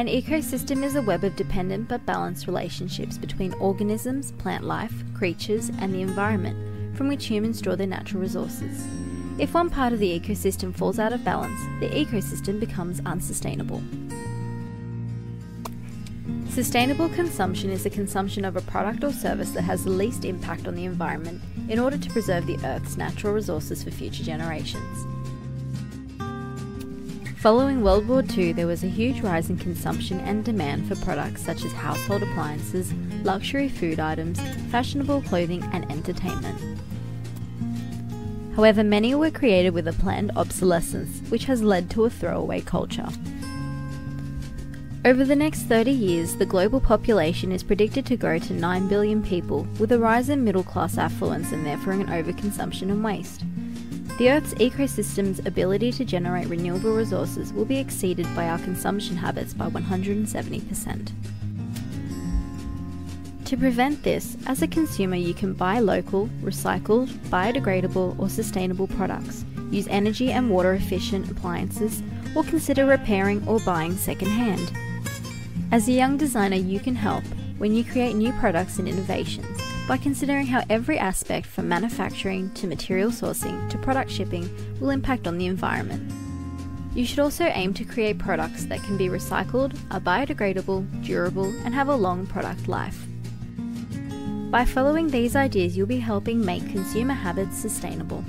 An ecosystem is a web of dependent but balanced relationships between organisms, plant life, creatures, and the environment, from which humans draw their natural resources. If one part of the ecosystem falls out of balance, the ecosystem becomes unsustainable. Sustainable consumption is the consumption of a product or service that has the least impact on the environment in order to preserve the Earth's natural resources for future generations. Following World War II, there was a huge rise in consumption and demand for products such as household appliances, luxury food items, fashionable clothing, and entertainment. However, many were created with a planned obsolescence, which has led to a throwaway culture. Over the next 30 years, the global population is predicted to grow to 9 billion people, with a rise in middle class affluence and therefore an overconsumption and waste. The Earth's ecosystem's ability to generate renewable resources will be exceeded by our consumption habits by 170%. To prevent this, as a consumer, you can buy local, recycled, biodegradable, or sustainable products, use energy and water efficient appliances, or consider repairing or buying secondhand. As a young designer, you can help when you create new products and innovations by considering how every aspect from manufacturing to material sourcing to product shipping will impact on the environment. You should also aim to create products that can be recycled, are biodegradable, durable, and have a long product life. By following these ideas, you'll be helping make consumer habits sustainable.